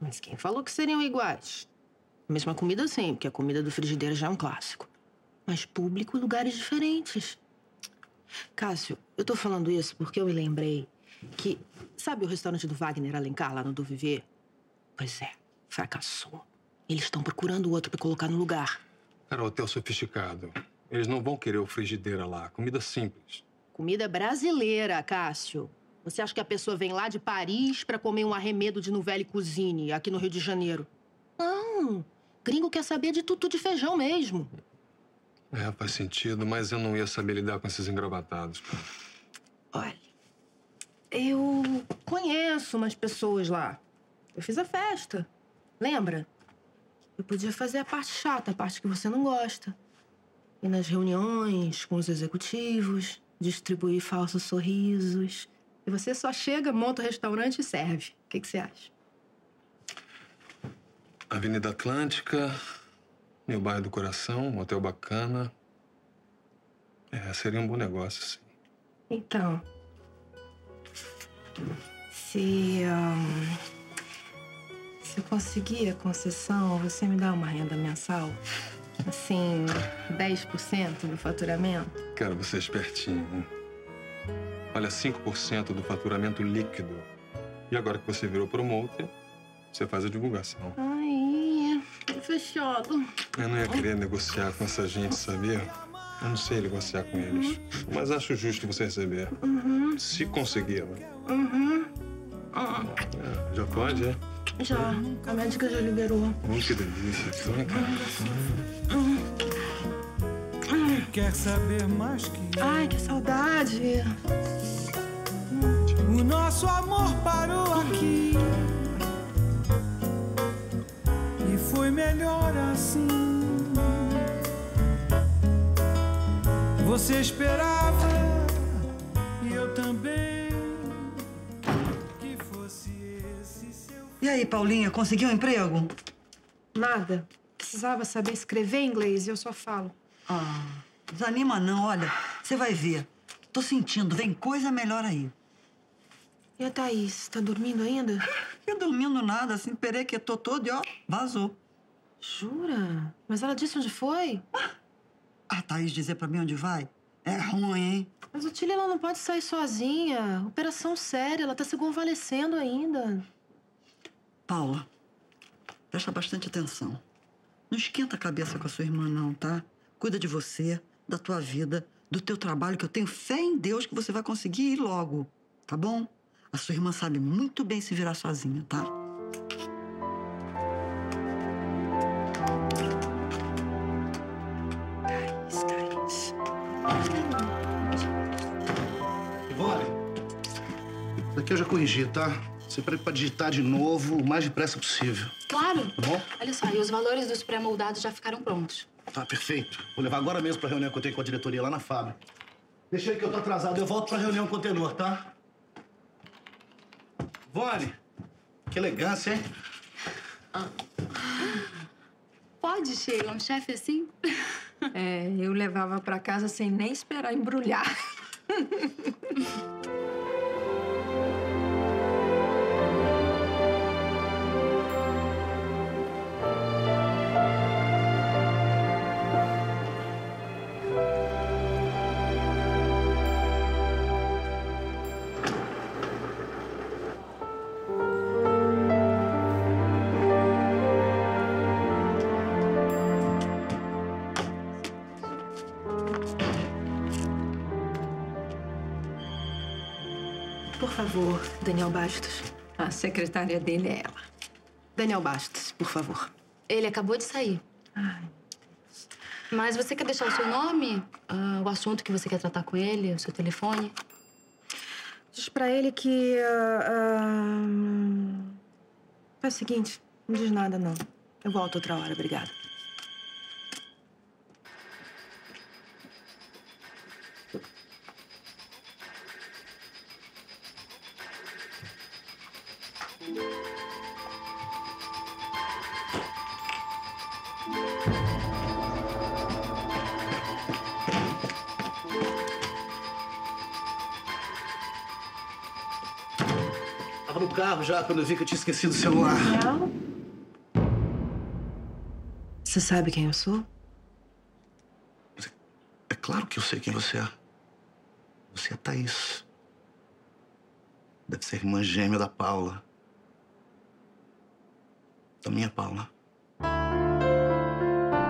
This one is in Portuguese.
Mas quem falou que seriam iguais? Mesma comida sim, porque a comida do frigideiro já é um clássico. Mas público e lugares diferentes. Cássio, eu tô falando isso porque eu me lembrei que... Sabe o restaurante do Wagner Alencar, lá no Do Viver? Pois é, fracassou. Eles estão procurando outro pra colocar no lugar. Cara, hotel sofisticado. Eles não vão querer o frigideira lá. Comida simples. Comida brasileira, Cássio. Você acha que a pessoa vem lá de Paris pra comer um arremedo de Nouvelle Cuisine aqui no Rio de Janeiro? Não. Gringo quer saber de tutu de feijão mesmo. É, faz sentido, mas eu não ia saber lidar com esses engravatados. Olha, eu conheço umas pessoas lá. Eu fiz a festa. Lembra? Eu podia fazer a parte chata, a parte que você não gosta. Ir nas reuniões com os executivos, distribuir falsos sorrisos. E você só chega, monta o restaurante e serve. O que, que você acha? Avenida Atlântica, meu bairro do coração, um hotel bacana. É, seria um bom negócio, sim. Então. Se. ahn, se eu conseguir a concessão, você me dá uma renda mensal? Assim, 10% do faturamento? Cara, você é espertinho, hein? Olha, 5% do faturamento líquido. E agora que você virou promoter, você faz a divulgação. Ai, fechado. Eu não ia querer negociar com essa gente, sabia? Eu não sei negociar com eles. Mas acho justo você receber. Se conseguir, né? Uhum. Ah, É, já pode, é? já. A médica já liberou. Hum, que delícia. Vem cá. Quer saber mais que Ai, que saudade. o nosso amor parou aqui. E foi melhor assim. Você esperava e eu também que fosse esse seu E aí, Paulinha, conseguiu um emprego? Nada. Precisava saber escrever inglês e eu só falo. Ah, desanima não, olha. Você vai ver. Tô sentindo, vem coisa melhor aí. E a Thaís, tá dormindo ainda? Eu dormindo nada, assim, perequetou todo e ó, vazou. Jura? Mas ela disse onde foi? A Thaís dizer pra mim onde vai? É ruim, hein? Mas o Tilly, ela não pode sair sozinha. Operação séria, ela tá se convalescendo ainda. Paula, presta bastante atenção. Não esquenta a cabeça com a sua irmã, não, tá? Cuida de você, da tua vida, do teu trabalho, que eu tenho fé em Deus que você vai conseguir ir logo, tá bom? A sua irmã sabe muito bem se virar sozinha, tá? Thaís. Ivone, isso aqui eu já corrigi, tá? Você pede pra digitar de novo o mais depressa possível, Claro. tá bom? Olha só, e os valores dos pré-moldados já ficaram prontos. Tá, perfeito. Vou levar agora mesmo pra reunião que eu tenho com a diretoria lá na fábrica. Deixa aí que eu tô atrasado. Eu volto pra reunião com o tenor, tá? Ivone, que elegância, hein? Pode, Sheila, um chefe assim? É, eu levava pra casa sem nem esperar embrulhar. Por favor, Daniel Bastos. A secretária dele é ela. Daniel Bastos, por favor. Ele acabou de sair. Ai, Mas você quer deixar o seu nome, ah, o assunto que você quer tratar com ele, o seu telefone? diz pra ele que. ah, ah, Faz o seguinte, não diz nada, não. Eu volto outra hora, obrigada. Carro. já quando eu vi que eu tinha esquecido o celular. Você sabe quem eu sou? É claro que eu sei quem você é. Você é Thaís. Deve ser irmã gêmea da Paula. Da minha Paula.